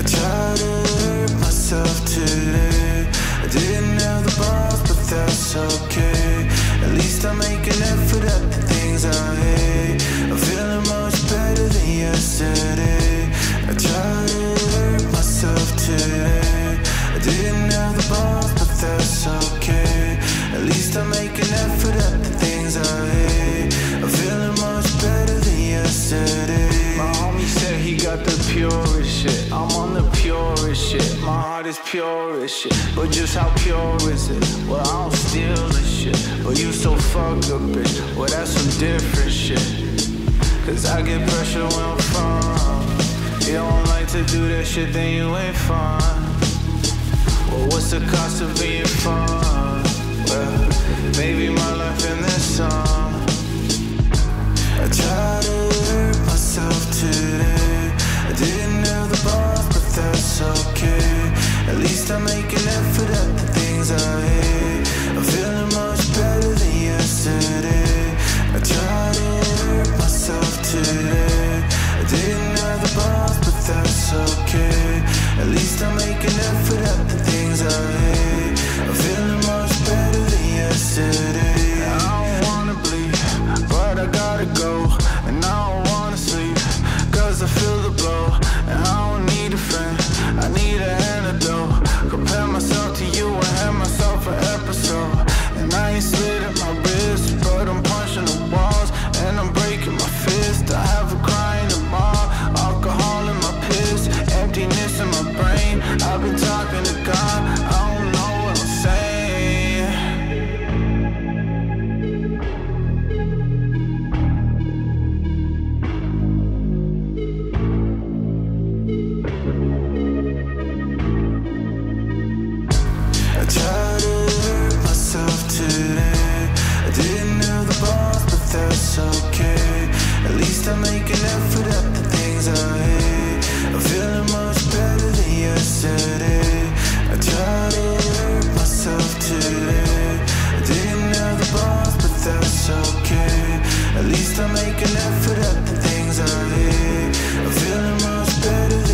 I tried to hurt myself today. I didn't have the balls, but that's okay. At least I make an effort at the things I hate. I'm feeling much better than yesterday. I tried to hurt myself today. I didn't have the balls, but that's okay. At least I make an effort at the things I hate. I'm feeling much better than yesterday. My homie said he got the purest shit shit. My heart is pure as shit. But just how pure is it? Well, I don't steal the shit. But you so fucked up, bitch. Well, that's some different shit. Cause I get pressure when I'm fun. You don't like to do that shit, then you ain't fun. Well, what's the cost of being fun? Least I make an effort at the things I hate. I'm feeling much better than yesterday. I try to hurt myself today. I didn't have the balls, but that's okay. At least I make an effort at the okay. At least I make an effort at the things I hate. I'm feeling much better.